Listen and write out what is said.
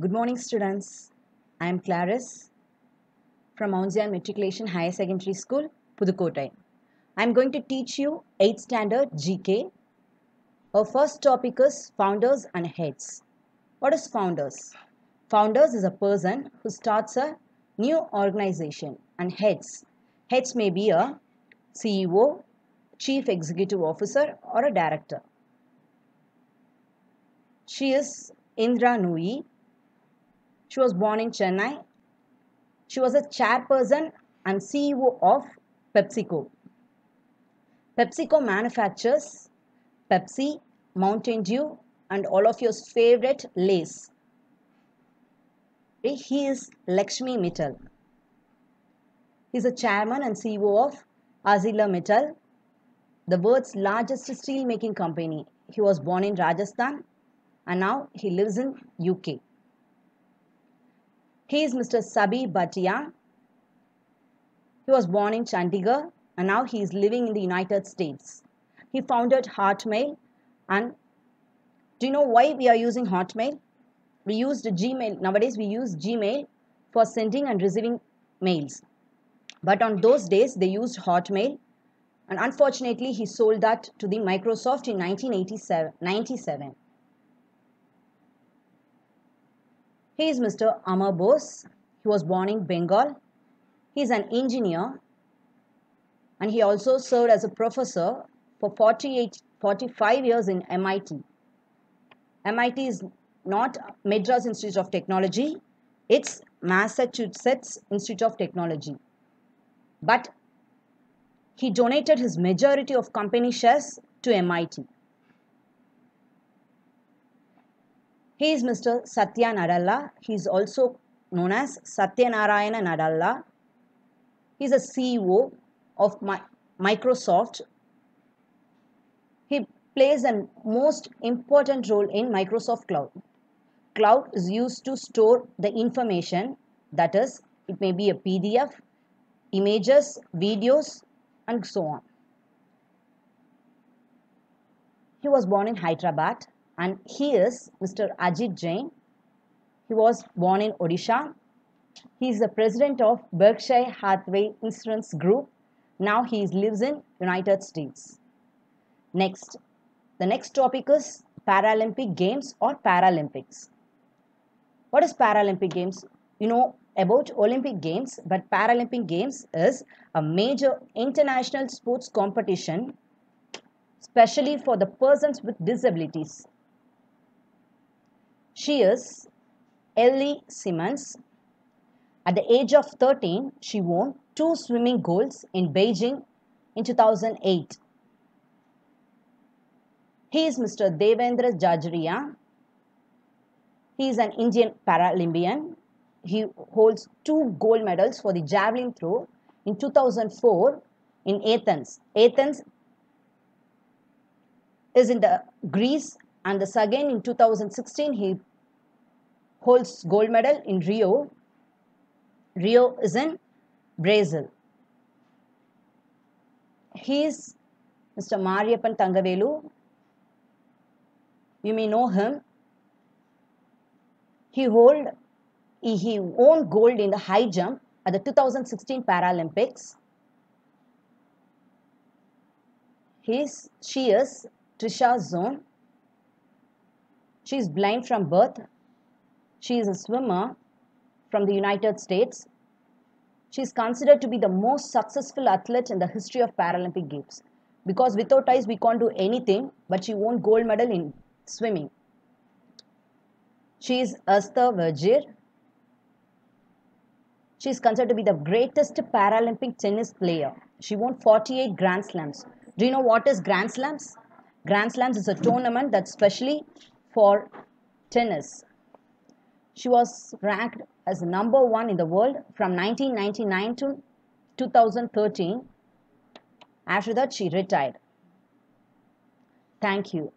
Good morning, students. I am Clarice from Mount Matriculation Higher Secondary School, Pudukkottai. I am going to teach you 8th standard GK. Our first topic is founders and heads. What is founders? Founders is a person who starts a new organization and heads. Heads may be a CEO, chief executive officer or a director. She is Indra Nooyi. She was born in Chennai. She was a chairperson and CEO of PepsiCo. PepsiCo manufactures Pepsi, Mountain Dew, and all of your favorite Lays. He is Lakshmi Mittal. He is a chairman and CEO of ArcelorMittal, the world's largest steel making company. He was born in Rajasthan and now he lives in UK. He is Mr. Sabeer Bhatia. He was born in Chandigarh and now he is living in the United States. He founded Hotmail and do you know why we are using Hotmail? We used Gmail. Nowadays we use Gmail for sending and receiving mails. But on those days they used Hotmail and unfortunately he sold that to the Microsoft in 1997. He is Mr. Amar Bose. He was born in Bengal. He is an engineer and he also served as a professor for 48, 45 years in MIT. MIT is not Madras Institute of Technology, it's Massachusetts Institute of Technology. But he donated his majority of company shares to MIT. He is Mr. Satya Nadella. He is also known as Satyanarayana Nadella. He is a CEO of Microsoft. He plays a most important role in Microsoft Cloud. Cloud is used to store the information that is, it may be a PDF, images, videos, and so on. He was born in Hyderabad and he is Mr. Ajit Jain. He was born in Odisha. He is the president of Berkshire Hathaway Insurance Group. Now he lives in United States. Next, the next topic is Paralympic Games or Paralympics. What is Paralympic Games? You know about Olympic Games, but Paralympic Games is a major international sports competition, especially for the persons with disabilities. She is Ellie Simmonds. At the age of 13, she won two swimming golds in Beijing in 2008. He is Mr. Devendra Jhajharia. He is an Indian Paralympian. He holds two gold medals for the javelin throw in 2004 in Athens. Athens is in the Greece and the second in 2016 he holds gold medal in Rio. Rio is in Brazil. He is Mr. Mariappan Thangavelu. You may know him. He hold he won gold in the high jump at the 2016 Paralympics. His, she is Trischa Zorn. She is blind from birth. She is a swimmer from the United States. She is considered to be the most successful athlete in the history of Paralympic Games. Because without eyes, we can't do anything, but she won gold medal in swimming. She is Esther Vergeer. She is considered to be the greatest Paralympic tennis player. She won 48 Grand Slams. Do you know what is Grand Slams? Grand Slams is a tournament that's specially for tennis. She was ranked as number one in the world from 1999 to 2013. After that, she retired. Thank you.